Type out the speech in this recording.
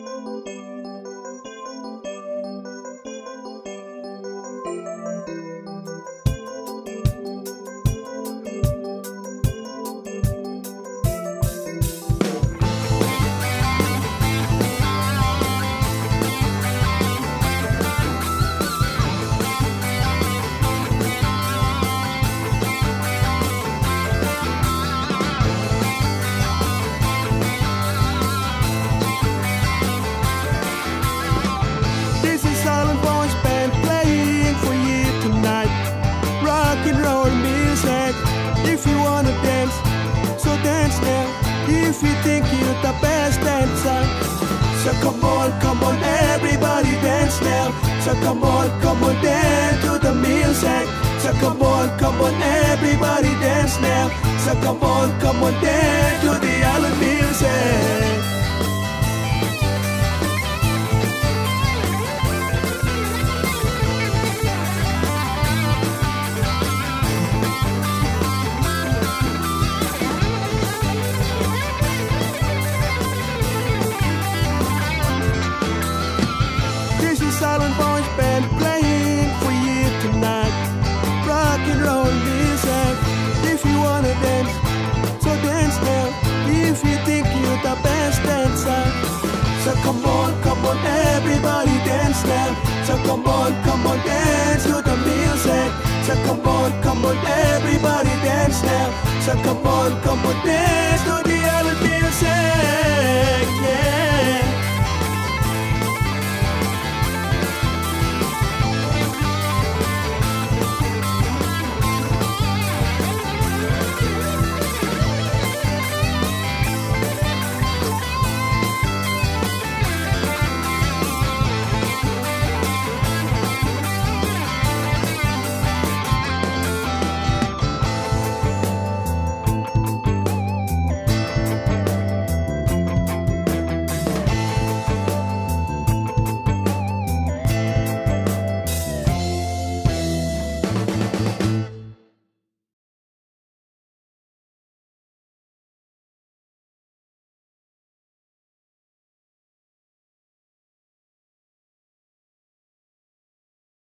Música If you wanna dance, so dance now. If you think you're the best dancer, so come on, come on, everybody dance now. So come on, come on, dance to the music. So come on, come on, everybody dance now. So come on, come on, dance Silent Voice Band playing for you tonight. Rock and roll music. If you wanna dance, so dance now. If you think you're the best dancer, so come on, come on, everybody dance now. So come on, come on, dance to the music. So come on, come on, everybody dance now. So come on, come on, dance to